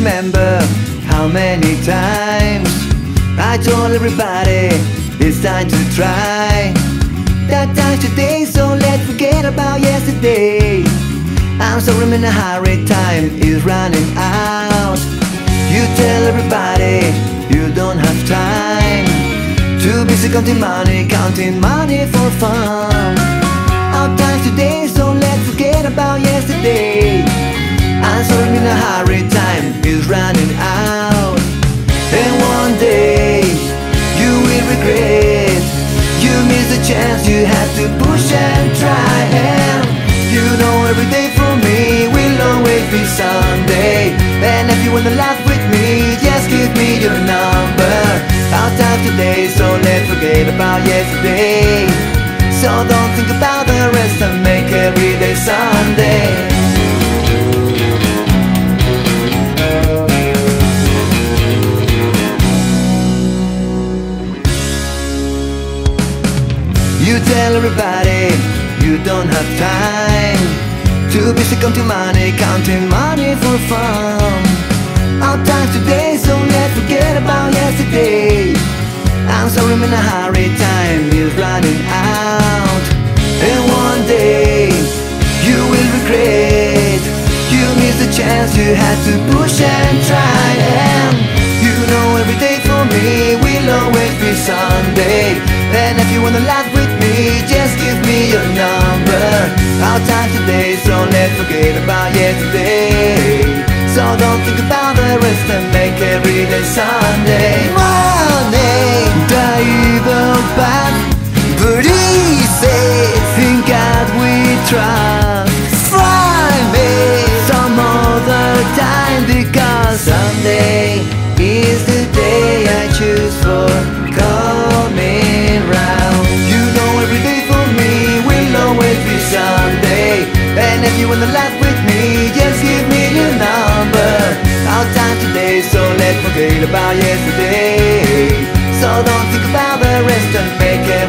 remember how many times I told everybody it's time to try. That time today, so let's forget about yesterday. I'm so I'm in a hurry, time is running out. You tell everybody you don't have time Too busy counting money, counting money for fun. Our time today, so let's forget about yesterday. Wanna laugh with me? Just give me your number. Our time today so let's forget about yesterday. So don't think about the rest and make every day Sunday. You tell everybody you don't have time Too busy counting money, counting money for fun Our time today, so let's forget about yesterday. I'm sorry I'm in a hurry, time is running out. And one day, you will regret. You missed a chance you had to push and try. And you know every day for me will always be Sunday. And if you wanna laugh with me, just give me your number. Our time today, so let's forget about yesterday and make every day Sunday don't think about the rest and make every